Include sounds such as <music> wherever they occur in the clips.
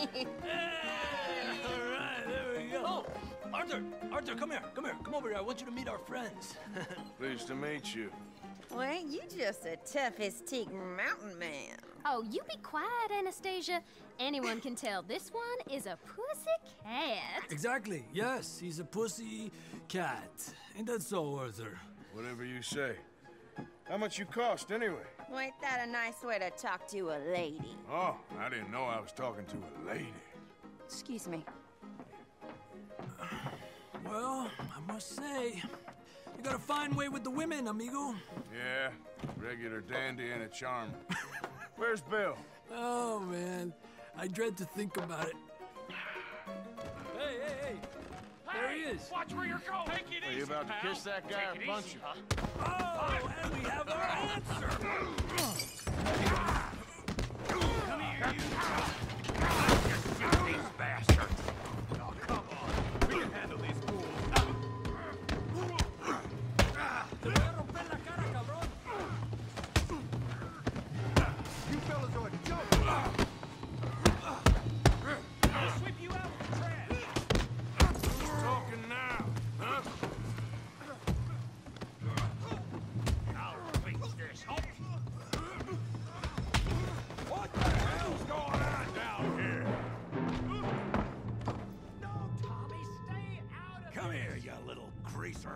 All right, there we go. Oh, Arthur, Arthur, come here, come here, come over here. I want you to meet our friends. <laughs> Pleased to meet you. Well, ain't you just a toughest teak mountain man? Oh, you be quiet, Anastasia. Anyone can tell this one is a pussy cat. exactly. Yes, he's a pussy cat. Ain't that so, Arthur? Whatever you say. How much you cost, anyway? Well, ain't that a nice way to talk to a lady? Oh, I didn't know I was talking to a lady. Excuse me. Well, I must say, you got a fine way with the women, amigo. Yeah, regular dandy and a charm. <laughs> Where's Bill? Oh, man. I dread to think about it. Is. Watch where you're going. Take it Are you about to pal. kiss that guy Take or punch him? huh? Oh, and we have our answer. Come here, you.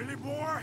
Really, boy?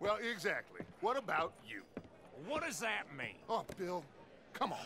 Well, exactly. What about you? What does that mean? Oh, Bill, come on.